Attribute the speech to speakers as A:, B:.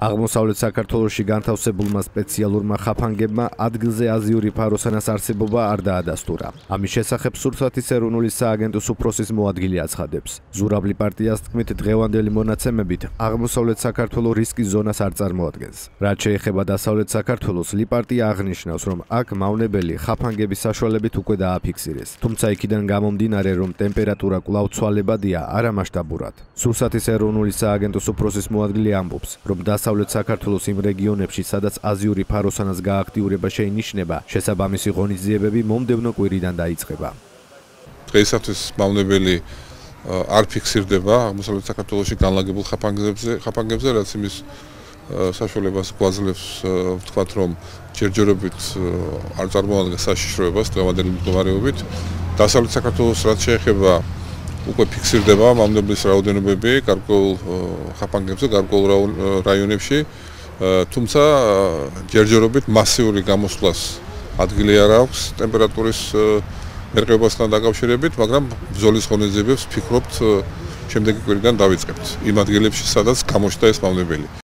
A: აღმოსავლეთ საქართველოსში განთავსებულმა სპეციალურმა ხაფანგებმა ადგილზე აზიური ფაროსანას არსებობა არ დაადასტურა. ამის შესახებ სურსათის ეროვნული სააგენტოს უფროსის მოადგილე აცხადებს. ზურაბლი პარტიას თქმით დღევანდელი მონაცემებით აღმოსავლეთ საქართველოს რისკის ზონას არ წარმოადგენს. რაც შეეხება დასავლეთ საქართველოს, ლიპარტია აღნიშნავს, რომ აქ მავნებელი ხაფანგების საშუალებით უკვე დააფიქსირეს. თუმცა იქიდან გამომდინარე, რომ ტემპერატურა კვლავ ცვალებადია, არა მასშტაბურად. სურსათის ეროვნული სააგენტოს უფროსის მოადგილე ამბობს, რომ დასავლეთ დასავლეთ საქართველოს იმ რეგიონებში, სადაც აზიური ფაროსანას გააქტიურება შეინიშნება, შესაბამისი ღონისძიებები მომდევნო კვირიდან დაიწყება.
B: დღეისათვის მავნებელი არ ფიქსირდება აღმოსავლეთ საქართველოსში განლაგებულ ხაფანგებზე, ხაფანგებზე, რაც იმის საშუალებას გვაძლევს ვთქვათ, რომ ჯერჯერობით არ წარმოადგენს საშიშროებას დღევანდელი მდგომარეობით. დასავლეთ საქართველოს რაც შეეხება უკვე ფიქსირდება მამნებლის რაოდენობები გარკვეულ ხაფანგებზე, გარკვეულ რაიონებში. თუმცა ჯერჯერობით მასიური გამოსვლას ადგილი არ აქვს ტემპერატურის მერყეობასთან დაკავშირებით, მაგრამ ბზოლის ღონისძიებებს ფიქრობთ შემდეგი კვირიდან დავიწყებთ იმ ადგილებში, სადაც გამოჩნდა ეს მამნებელი.